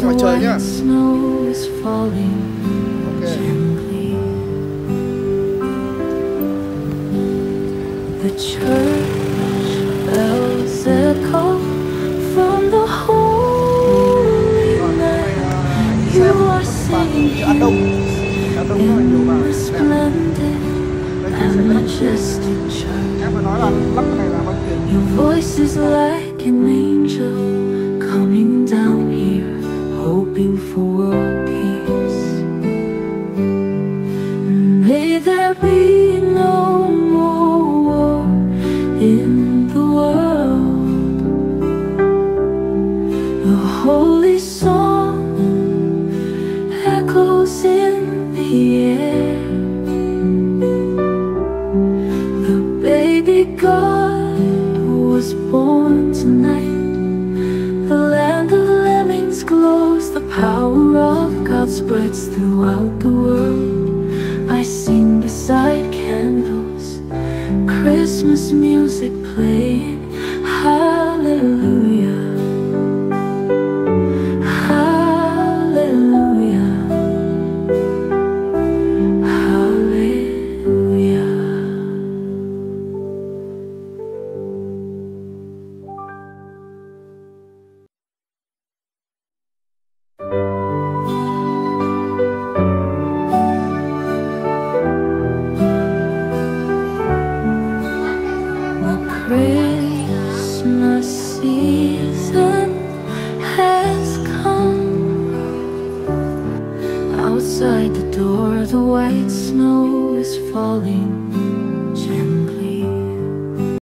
time I chơi nhá The church bells echo from the holy night. You are singing in your splendid and majestic church. Your voice is like an angel. For world peace. May there be no more war in the world. A holy song echoes in the air. The baby God was born tonight. Of God spreads throughout the world. I sing beside candles, Christmas music playing. Hallelujah. Christmas season has come. Outside the door, the white snow is falling.